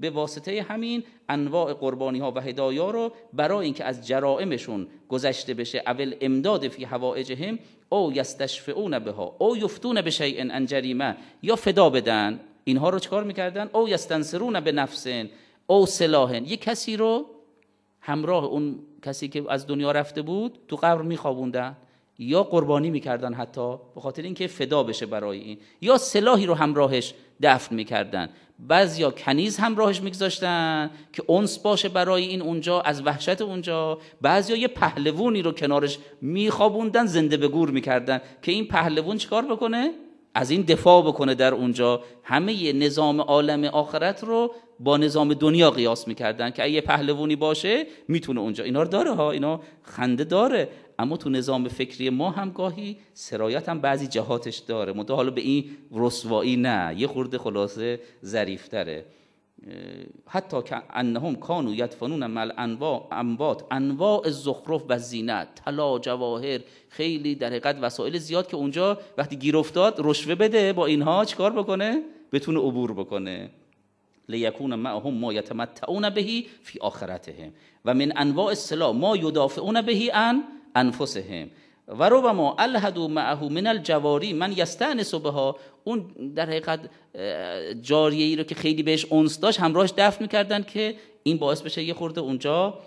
به واسطه همین انواع قربانی ها و هدایا رو برای اینکه از جرائمشون گذشته بشه. اول امداد فی حوائجهم او یستشفعون بها او یفتون به شیء ان جریمه. یا فدا بدن. اینها رو چکار می‌کردن؟ او یستنصرون به نفسن. او سلاحن. یه کسی رو همراه اون کسی که از دنیا رفته بود تو قبر میخوابوندن. یا قربانی می‌کردن حتی به خاطر اینکه فدا بشه برای این یا سلاحی رو همراهش دفن می‌کردن. بعضیا کنیز همراهش میگذاشتن که اونس باشه برای این اونجا از وحشت اونجا. بعضیا یه پهلوونی رو کنارش میخوابوندن زنده به گور می‌کردن. که این پهلوون چیکار بکنه؟ از این دفاع بکنه در اونجا. همه نظام عالم آخرت رو با نظام دنیا قیاس می‌کردن که اگه پهلوونی باشه می‌تونه اونجا. اینا رو داره ها اینا خنده داره. اما تو نظام فکری ما هم گاهی سرایت هم بعضی جهاتش داره. منتها حالا به این رسوایی نه یه خورده خلاصه ظریفتره. حتی که انهم کانو یدفنون مل انواع انبات انواع زخرف و زینت طلا جواهر خیلی در حقیقت وسایل زیاد که اونجا وقتی گیر افتاد رشوه بده. با اینها چیکار بکنه؟ بتونه عبور بکنه. لیکون معهم ما یتمتعون بهی فی آخرتهم. و من انواع السلام ما یدافعون بهی ان انفسهم. و ربما الهدو معه من الجواری من یستانس بها. اون در حقیقت جاریه ای رو که خیلی بهش اونس داشت همراهش دفن می‌کردن که این باعث بشه یه خورده اونجا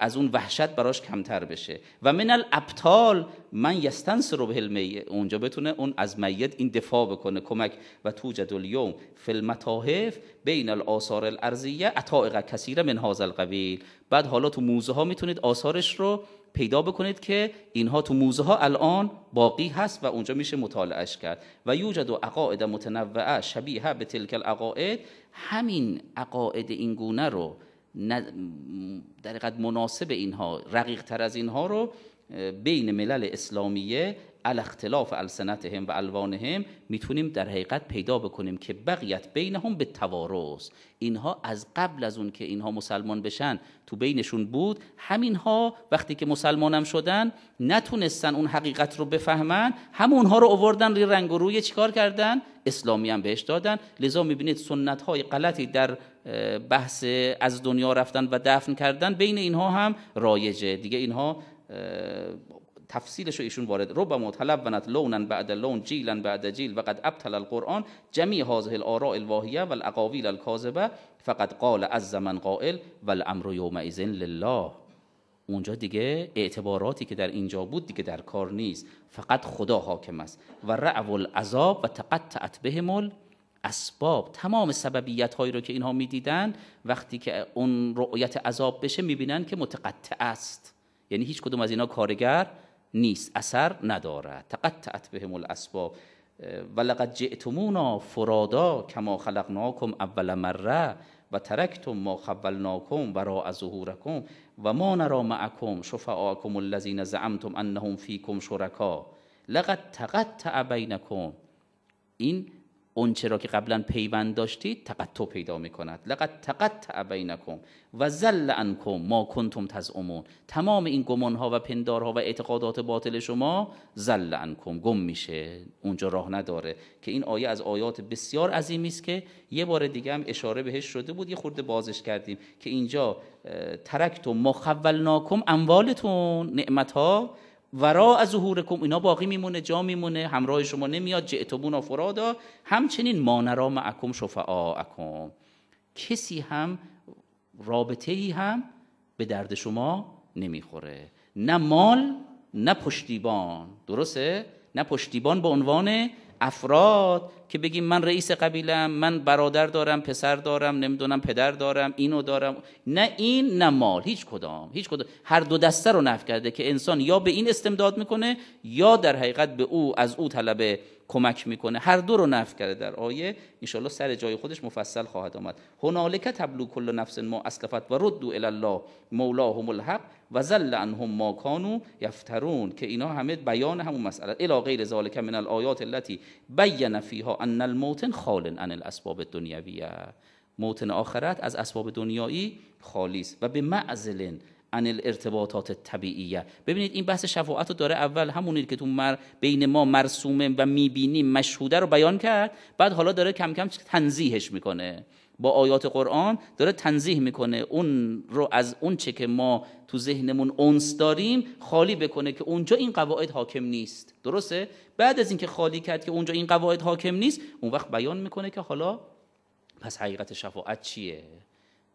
از اون وحشت براش کمتر بشه. و من الابطال من یستنصر به المی اونجا بتونه اون از میت این دفاع بکنه. کمک و توجد الیوم فی المتاحف بین الاثار الارضیه عطائق کثیره من هذا القبیل. بعد حالا تو موزه ها می‌تونید آثارش رو پیدا بکنید که اینها تو موزه ها الان باقی هست و اونجا میشه مطالعهش کرد. و یوجد و عقاید متنوعه شبیه به تلک العقاید. همین عقاید این گونه رو در مناسب اینها رقیق تر از اینها رو بین ملل اسلامیه الاختلاف السنتهم و الوانهم می‌تونیم در حقیقت پیدا بکنیم که بقیت بینهم به توارث. اینها از قبل از اون که اینها مسلمان بشن تو بینشون بود. همینها وقتی که مسلمانم شدن نتونستن اون حقیقت رو بفهمن همونها رو اووردن ری رنگ و روی چیکار کردن؟ اسلامی هم بهش دادن. لذا می‌بینید سنت های غلطی در بحث از دنیا رفتن و دفن کردن. بین اینها هم رایجه. دیگه اینها تفصیلش رو ایشون وارد ربما تلونت لونا بعد لون جیلا بعد جیل و قد ابتل القرآن جميع هذه الاراء الواهیه و الاقاویل الكاذبه فقد قال از من قائل و الامر یومئذ لله. اونجا دیگه اعتباراتی که در اینجا بود دیگه در کار نیست. فقط خدا حاکم است. و رعو العذاب و تقطعت بهم اسباب تمام سببیت هایی رو که اینها می‌دیدن وقتی که اون رؤیت عذاب بشه می‌بینن که متقطع است. یعنی هیچ کدوم از اینا کارگر نیست اثر ندارد. تقطعت بهم الاسباب. ولقد جئتمونا فرادا کما خلقناکم اول مره و ترکتم ما خولناکم وراء ظهورکم و ما نرا معکم شفعاکم الذین زعمتم انهم فیکم شرکا. لقد تقطع بینکم. این اونچه را که قبلا پیوند داشتید تقطع پیدا می‌کند. لقد تقطع بینکم و زل عنکم ما کنتم تزعمون. تمام این گمان ها و پندارها و اعتقادات باطل شما زل عنکم. گم میشه. اونجا راه نداره. که این آیه از آیات بسیار عظیمی است که یه بار دیگه هم اشاره بهش شده بود. یه خورده بازش کردیم که اینجا ترکتم ما خولناکم اموالتون. نعمت ها ورا از ظهورکم اینا باقی میمونه جا میمونه همراه شما نمیاد جئتمون فرادا همچنین ما نرا معکم شفعاءکم کسی هم رابطه ای هم به درد شما نمی‌خوره. نه مال نه پشتیبان. درسته؟ نه پشتیبان به عنوان افراد که بگیم من رئیس قبیلم من برادر دارم پسر دارم نمی‌دونم پدر دارم اینو دارم. نه این نه مال. هیچ کدام هیچ کدام. هر دو دسته رو نفی کرده که انسان یا به این استمداد می‌کنه یا در حقیقت به او از او طلب کمک می‌کنه. هر دو رو نفی کرده در آیه انشالله سر جای خودش مفصل خواهد آمد. هنالک تبلو کل نفس ما اسلفت و ردو الی الله مولاهم الحق و زل عنهم ما کانوا یفترون. که اینا همه بیان همون مسئله. الی غیر ذالک من الآیات التي بین فیها ان الموت خال عن الاسباب الدنیویه موتن آخرت از اسباب دنیایی خالی و به معزل عن الارتباطات طبیعیه ببینید این بحث شفاعت رو داره اول همونی که تو مر بین ما مرسومه و می‌بینیم مشهوده رو بیان کرد بعد حالا داره کم کم تنزیهش می‌کنه. با آیات قرآن داره تنزیه می‌کنه. اون رو از اون چه که ما تو ذهنمون اونس داریم خالی بکنه که اونجا این قواعد حاکم نیست. درسته؟ بعد از اینکه خالی کرد که اونجا این قواعد حاکم نیست اون وقت بیان می‌کنه که حالا پس حقیقت شفاعت چیه؟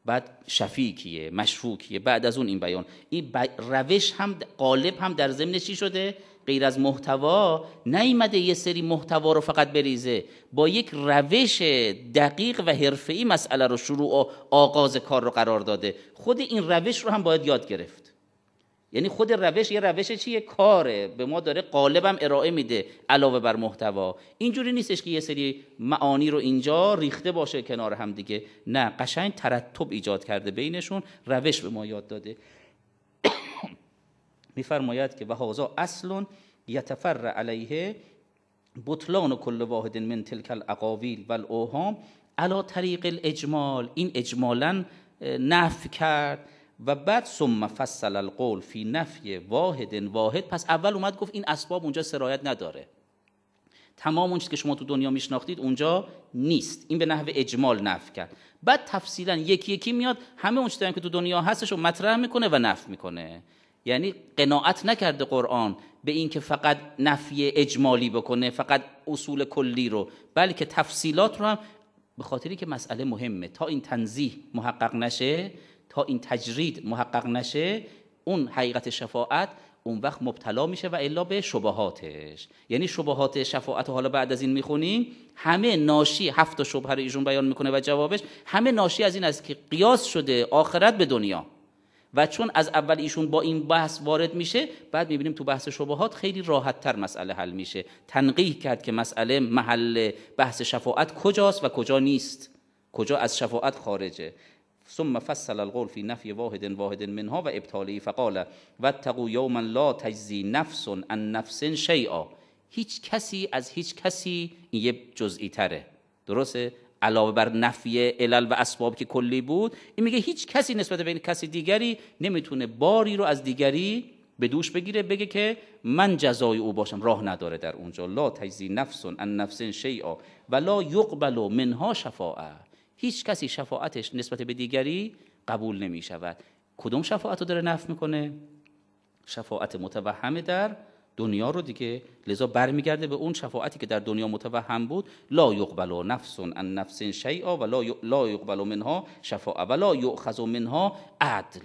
بعد شفیع کیه مشفوع کیه بعد از اون این بیان. این روش هم قالب هم در ضمن چی شده؟ غیر از محتوا نیامده یه سری محتوا رو فقط بریزه. با یک روش دقیق و حرفه‌ای مسئله رو شروع و آغاز کار رو قرار داده. خود این روش رو هم باید یاد گرفت. یعنی خود روش یه روش چیه؟ کاره. به ما داره قالبم ارائه میده علاوه بر محتوا. اینجوری نیستش که یه سری معانی رو اینجا ریخته باشه کنار هم دیگه. نه قشنگ ترتب ایجاد کرده. بینشون روش به ما یاد داده. [COUGHS] میفرماید که و هازا اصل یتفر علیه بطلان کل واحد من تلک الاقاویل و الاوهام علا طریق الاجمال. این اجمالا نفی کرد. و بعد ثم فصل القول فی نفی واحد واحد. پس اول اومد گفت این اسباب اونجا سرایت نداره. تمام اون که شما تو دنیا میشناختید اونجا نیست. این به نحو اجمال نفی کرد. بعد تفصیلا یکی یکی میاد همه اون که تو دنیا هستش رو مطرح می‌کنه و نفی می‌کنه. یعنی قناعت نکرده قرآن به اینکه فقط نفی اجمالی بکنه فقط اصول کلی رو. بلکه تفصیلات رو هم به خاطری که مسئله مهمه تا این تنزیه محقق نشه تا این تجرید محقق نشه اون حقیقت شفاعت اون وقت مبتلا میشه و الا به شبهاتش. یعنی شبهات شفاعت حالا بعد از این می‌خونیم همه ناشی هفت تا شبهه رو ایشون بیان می‌کنه و جوابش همه ناشی از این است که قیاس شده آخرت به دنیا. و چون از اول ایشون با این بحث وارد میشه بعد می‌بینیم تو بحث شبهات خیلی راحت تر مسئله حل میشه. تنقیح کرد که مسئله محل بحث شفاعت کجاست و کجا نیست. کجا از شفاعت خارجه. ثم فصل القول في نفي واحد واحد منها و ابطاله فقال واتقوا يوما لا تجزي نفس عن نفس شيئا هیچ کسی از هیچ کسی این یه جزئی تره. درسته؟ علاوه بر نفی علل و اسباب که کلی بود این میگه هیچ کسی نسبت به کسی دیگری نمی‌تونه باری رو از دیگری به دوش بگیره بگه که من جزای او باشم راه نداره در اونجا. لا تجزی نفس ان نفس شیئا و لا یقبل منها شفاعه. هیچ کسی شفاعتش نسبت به دیگری قبول نمی شود کدوم شفاعت رو داره نفع می‌کنه؟ شفاعت متوهمه در دنیا رو دیگه. لذا برمیگرده به اون شفاعتی که در دنیا متوهم بود. لا یقبل نفس ان نفس شیئا و لا یقبل منها شفاعه و لا یؤخذ منها عدل.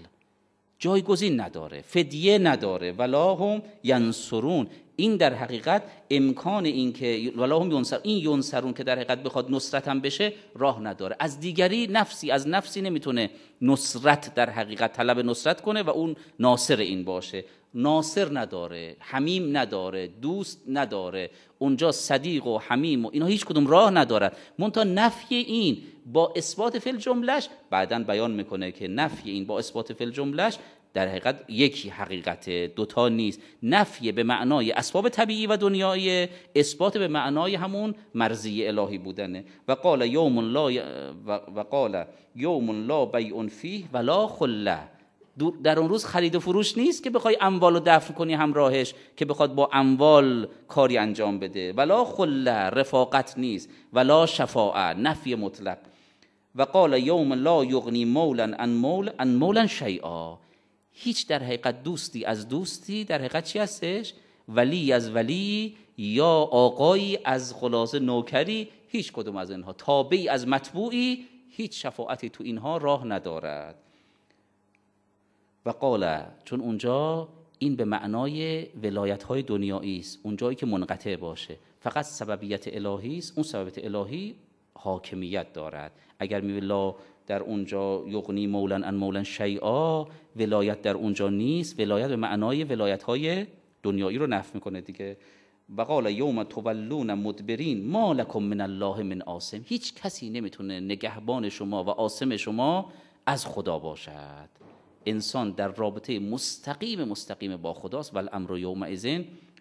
جایگزین نداره فدیه نداره. ولا هم ینصرون. این در حقیقت امکان این که ولا هم ینصر این ینصرون که در حقیقت بخواد نصرت هم بشه راه نداره. از دیگری نفسی از نفسی نمی‌تونه نصرت در حقیقت طلب نصرت کنه و اون ناصر این باشه. ناصر نداره حمیم نداره دوست نداره اونجا صدیق و حمیم و اینا هیچ کدوم راه ندارد منتها نفی این با اثبات فل جملش بعدا بیان می‌کنه که نفی این با اثبات فل جملش در حقیقت یکی حقیقت دوتا نیست. نفی به معنای اسباب طبیعی و دنیای اثبات به معنای همون مرزی الهی بودنه. و قال یوم لا و قال یوم لا بیع فیه ولا خله در اون روز خرید و فروش نیست که بخوای اموال رو دفن کنی همراهش که بخواد با اموال کاری انجام بده. ولا خله رفاقت نیست. ولا شفاعه نفی مطلق. و قال یوم لا یغنی مولا ان مول ان مولا شیئا. هیچ در حقیقت دوستی از دوستی در حقیقت چی هستش؟ ولی از ولی یا آقایی از خلاصه نوکری هیچ کدوم از اینها. تابعی از مطبوعی هیچ شفاعتی تو اینها راه ندارد. و قال چون اونجا این به معنای ولایت های دنیایی است اونجایی که منقطع باشه. فقط سببیت الهی است اون سببیت الهی حاکمیت دارد. اگر می لا در اونجا یغنی مولن ان مولن شیعا ولایت در اونجا نیست. ولایت به معنای ولایت های دنیایی رو نفی می‌کنه دیگه. و قال یوم تولون مدبرین ما لکم من الله من آسم هیچ کسی نمی‌تونه نگهبان شما و آسم شما از خدا باشد. انسان در رابطه مستقیم مستقیم با خداست. و الامر یومئذ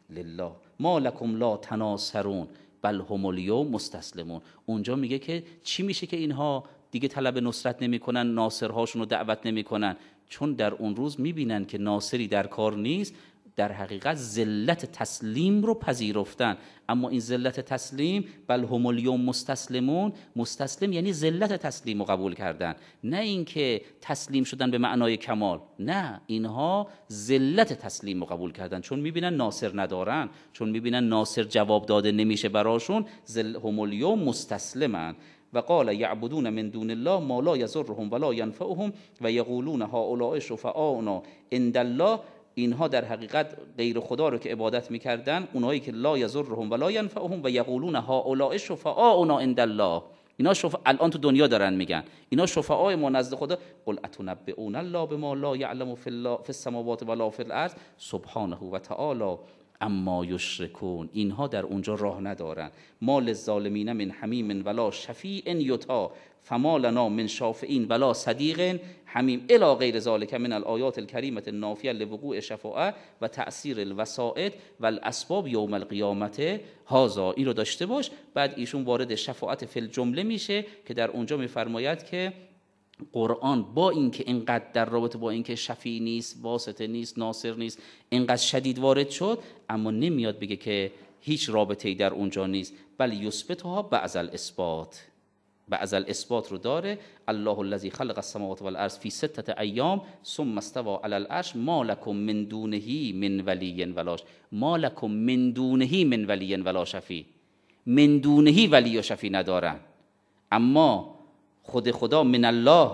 لله. ما لکم لا تناصرون بل هم الیوم مستسلمون. اونجا میگه که چی میشه که اینها دیگه طلب نصرت نمی‌کنن ناصرهاشون رو دعوت نمی‌کنن. چون در اون روز می‌بینن که ناصری در کار نیست در حقیقت ذلت تسلیم رو پذیرفتن. اما این ذلت تسلیم بل هم اليوم مستسلمون. مستسلم یعنی ذلت تسلیم رو قبول کردن. نه اینکه تسلیم شدن به معنای کمال. نه اینها ذلت تسلیم رو قبول کردن. چون می‌بینن ناصر ندارن. چون می‌بینن ناصر جواب داده نمیشه براشون هم اليوم مستسلمن. و قال یعبدون من دون الله ما لا یضرهم ولا ینفعهم و یقولون هؤلاء شفعاؤنا عند الله. اینها در حقیقت غیر خدا رو که عبادت می‌کردن اونایی که لا یضرهم ولا ینفعهم و یقولون هؤلاء شفعاؤنا عند الله. اینا شفا... الان تو دنیا دارن میگن. اینا شفعای ما نزد خدا. قل اتنبئون الله بما لا یعلم فی, الله... فی السماوات ولا فی الارض. سبحانه و تعالی. اما یشرکون اینها در اونجا راه ندارن. مال الظالمین من حمیم ولا شفیع یتا فما لنا من شافعین ولا صدیق. حمیم الی غیر ذالک من الآیات الکریمه النافیه لوقوع شفاعه و تأثیر الوسائد و الاسباب یوم القیامت. هازا این رو داشته باش. بعد ایشون وارد شفاعت فی الجمله میشه که در اونجا میفرماید که قرآن با اینکه اینقدر در رابطه با اینکه شفی نیست واسطه نیست ناصر نیست اینقدر شدید وارد شد اما نمیاد بگه که هیچ رابطه ای در اونجا نیست. بل یثبتها بعض الاثبات. بعض الاثبات رو داره. الله الذي خلق السماوات والارض في سته ایام ثم استوى على العرش. ما لكم من دونه من ولی ولا ما لكم من دونه من ولی ولا شفی من دونه ولی و شفی ندارن. اما خود خدا من الله.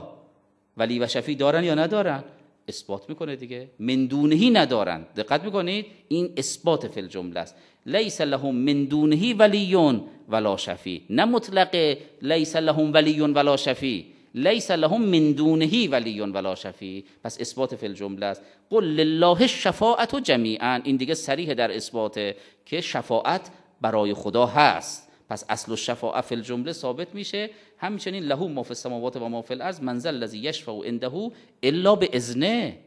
ولی و شفی دارن یا ندارن؟ اثبات می‌کنه دیگه. من دونهی ندارن. دقت می‌کنید؟ این اثبات فی الجمله است. لیس لهم من دونهی ولیون ولا شفی نه مطلق لیس لهم ولیون ولا شفی لیس لهم من دونهی ولیون ولا شفی پس اثبات فی الجمله است. قل لله الشفاعت جمیعا. این دیگه صریح در اثبات که شفاعت برای خدا هست. پس اصل الشفاعه فی الجمله ثابت میشه. همچنین له ما فی السماوات و ما فی الارض منزل الذی یشفع عنده الا به اذنه.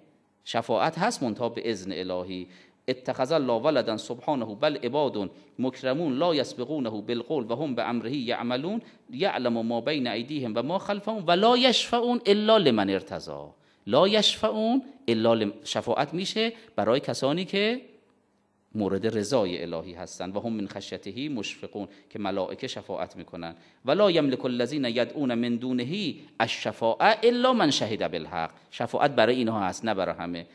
شفاعت هست منتها به اذن الهی. اتخذ الله ولدا سبحانه بل عباد مکرمون لا یسبقونه بالقول و هم به امره یعملون. یعلم ما بین ایدیهم و ما خلفهم و لا یشفعون الا لمن ارتضا. لا یشفعون الا شفاعت میشه برای کسانی که مورد رضای الهی هستند و هم من خشیته مشفقون که ملائکه شفاعت می‌کنن. ولا یملک الذین یدعون من دونه الشفاعه الا من شهد بالحق. شفاعت برای اینها هست نه برای همه.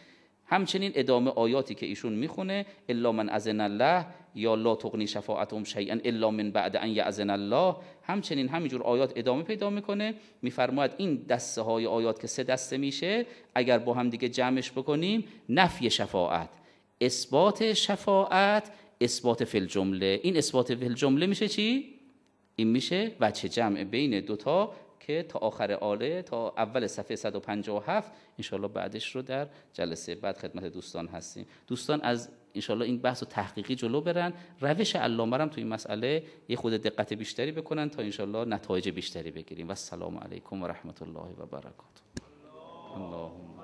همچنین ادامه آیاتی که ایشون می‌خونه الا من اذن الله یا لا تغنی شفاعتهم شیئا الا من بعد ان یاذن الله. همچنین همینجور آیات ادامه پیدا می‌کنه. میفرماید این دسته های آیات که سه دسته میشه اگر با هم دیگه جمعش بکنیم نفی شفاعت. اثبات شفاعت اثبات فی الجمله. این اثبات فی الجمله میشه چی؟ این میشه وجه جمع بین دوتا که تا آخر آله تا اول صفحه 157 انشالله بعدش رو در جلسه بعد خدمت دوستان هستیم. دوستان از انشالله این بحث و تحقیقی جلو برن. روش علامه هم تو این مسئله یه خود دقت بیشتری بکنن تا انشالله نتایج بیشتری بگیریم. و السلام علیکم و رحمت الله و برکاته. اللهم